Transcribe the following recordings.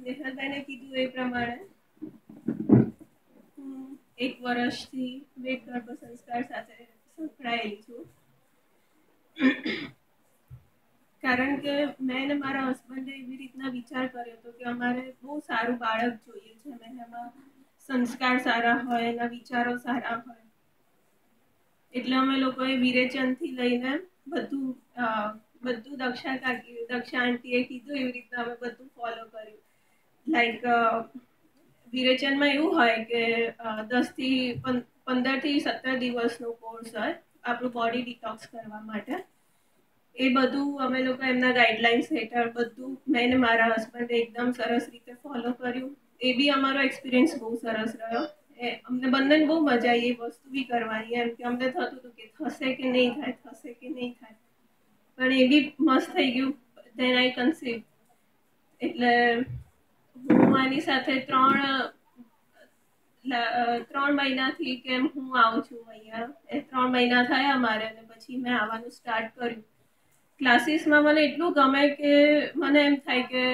નેહલબેને કીધું એ પ્રમાણે. હું એક વર્ષથી બે ગર્ભ સંસ્કાર સાથે સંકળાયેલી છું. કારણ કે મેં ને મારા હસબન્ડે એવી રીતના વિચાર કર્યો હતો કે અમારે બહુ સારું બાળક જોઈએ છે મેં એમાં સંસ્કાર સારા હોય, એના વિચારો સારા હોય. એટલે અમે લોકોએ વિરેચનથી લઈને બધું બધું દક્ષા કાકી, દક્ષા આંટીએ કીધું એવી રીતના અમે બધું ફોલો કર્યું. લાઈક વિરેચનમાં એવું હોય કે દસથી પંદરથી સત્તર દિવસનો કોર્સ હોય, આપણું બોડી ડિટોક્સ કરવા માટે. એ બધું અમે લોકો એમના ગાઈડલાઇન્સ હેઠળ બધું મેં ને મારા હસબન્ડે એકદમ સરસ રીતે ફોલો કર્યું. એ બી અમારો એક્સપિરિયન્સ બહુ સરસ રહ્યો. એ અમને બંનેને બહુ મજા આવી, એ વસ્તુ બી કરવાની. એમ કે અમને થતું હતું કે થશે કે નહીં થાય, થશે કે નહીં થાય. પણ એ બી મસ્ત થઈ ગયું. દેન આઈ કન્સીવ એટલે હું આની સાથે ત્રણ ત્રણ મહિનાથી કેમ હું આવું છું અહીંયા. એ ત્રણ મહિના થયા મારે અને પછી મેં આવવાનું સ્ટાર્ટ કર્યું. ક્લાસીસમાં મને એટલું ગમે કે મને એમ થાય કે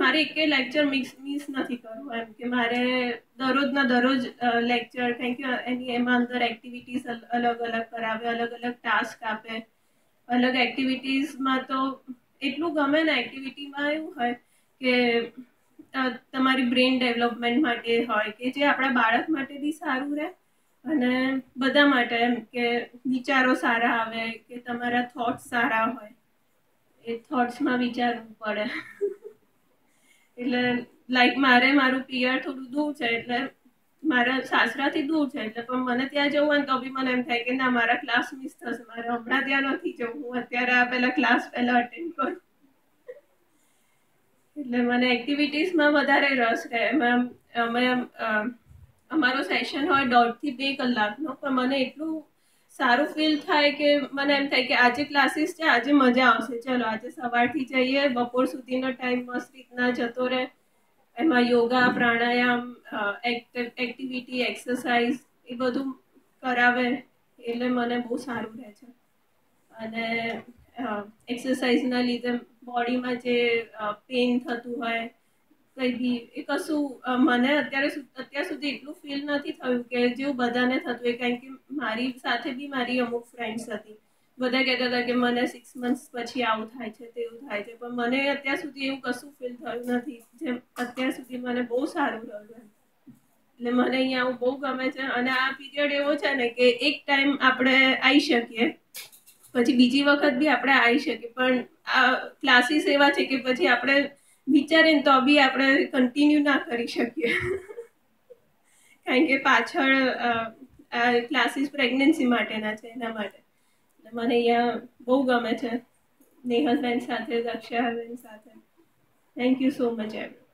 મારે એક લેક્ચર મિક્સ મિસ નથી કરવું એમ કે મારે દરરોજના દરરોજ લેક્ચર કંઈક એની એમાં અંદર એક્ટિવિટીઝ અલગ અલગ કરાવે, અલગ અલગ ટાસ્ક આપે. અલગ એક્ટિવિટીઝમાં તો એટલું ગમે ને એક્ટિવિટીમાં એવું હોય કે તમારી બ્રેન ડેવલપમેન્ટ માટે હોય કે જે આપણા બાળક માટે બી સારું રહે અને બધા માટે એમ કે વિચારો સારા આવે, કે તમારા થોટ્સ સારા હોય. એ થોટ્સમાં વિચારવું પડે. એટલે લાઈક મારે મારું પિયર થોડું દૂર છે, એટલે મારા સાસરાથી દૂર છે, એટલે પણ મને ત્યાં જવું હોય તો બી મને એમ થાય કે ના, મારા ક્લાસ મિસ થશે. મારે હમણાં ત્યાં નથી જવું. અત્યારે આ પહેલાં ક્લાસ પહેલાં અટેન્ડ કરું. એટલે મને એક્ટિવિટીઝમાં વધારે રસ રહે એમાં, અમે અમારો સેશન હોય દોઢથી બે કલાકનો, પણ મને એટલું સારું ફીલ થાય કે મને એમ થાય કે આજે ક્લાસીસ છે, આજે મજા આવશે. ચલો, આજે સવારથી જઈએ, બપોર સુધીનો ટાઈમ મસ્ત રીતના જતો રહે. એમાં યોગા, પ્રાણાયામ એક્ટિવિટી એક્સરસાઇઝ એ બધું કરાવે. એટલે મને બહુ સારું રહે છે. અને એક્સરસાઇઝના લીધે બોડીમાં જે પેઇન થતું હોય, કંઈ બી, એ કશું મને અત્યારે અત્યાર સુધી એટલું ફીલ નથી થયું કે જેવું બધાને થતું હોય. કારણ કે મારી સાથે બી મારી અમુક ફ્રેન્ડ્સ હતી. બધા કહેતા હતા કે મને સિક્સ મંથ્સ પછી આવું થાય છે, તેવું થાય છે. પણ મને અત્યાર સુધી એવું કશું ફીલ થયું નથી. જેમ અત્યાર સુધી મને બહુ સારું રહ્યું એટલે મને અહીંયા આવું બહુ ગમે છે. અને આ પીરિયડ એવો છે ને કે એક ટાઈમ આપણે આવી શકીએ. પછી બીજી વખત બી આપણે આવી શકીએ. પણ આ ક્લાસીસ એવા છે કે પછી આપણે વિચારીને તો બી આપણે કન્ટિન્યુ ના કરી શકીએ. કારણ કે પાછળ ક્લાસીસ પ્રેગ્નન્સી માટેના છે, એના માટે. મને અહીંયા બહુ ગમે છે. નેહલબેન સાથે દક્ષાબેન સાથે. Thank you so much every